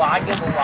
玩嘅，冇玩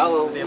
Ciao.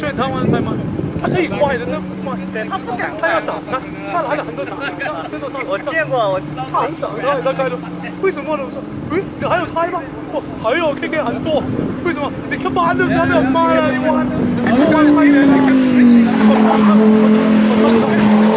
慢了。他这里圈他弯太慢，他可以快的，那不慢，对他不敢他要快。闪他他来了很多场，真的他我见过，我他很少，他他开的，为什么呢？我说，诶，你还有胎吗？哦，还有 K K 很多，为什么？你他妈的弯的慢了，你弯，你不弯快一点，你看，我我我我我。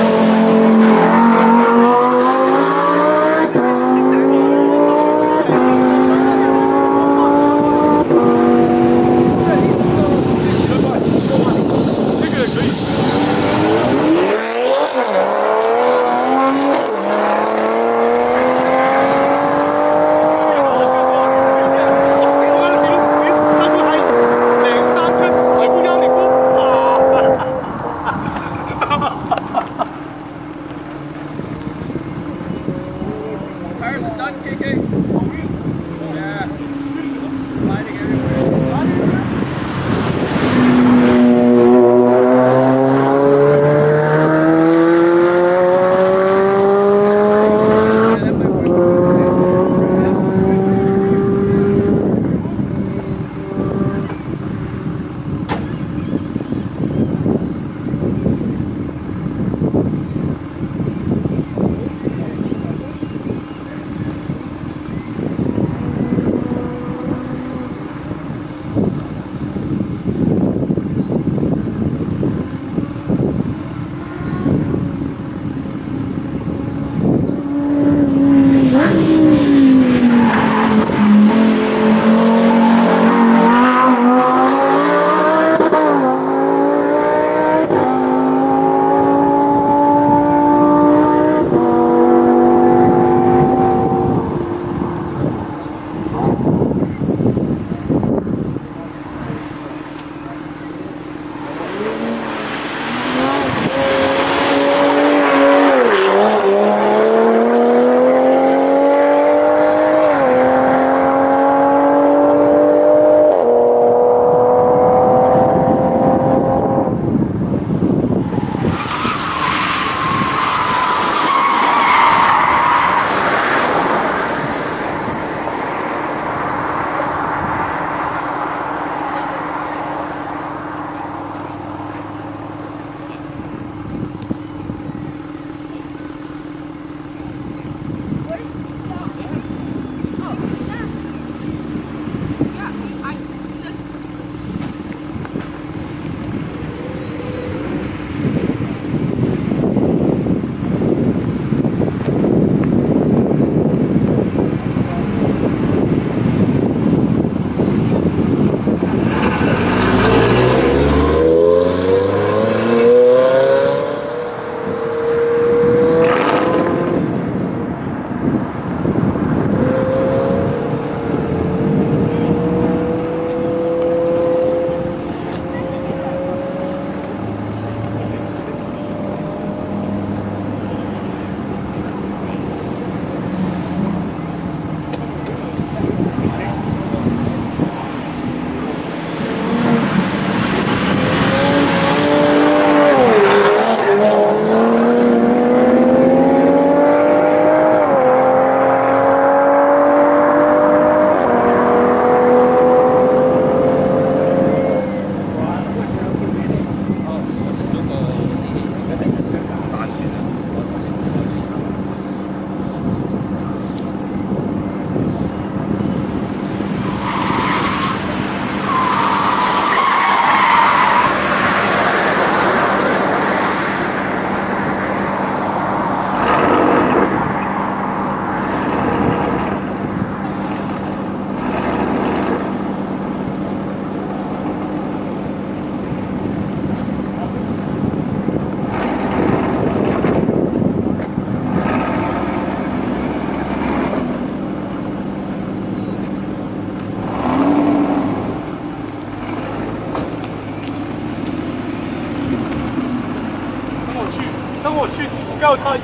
警告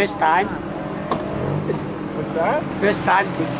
first time? What's that? First time to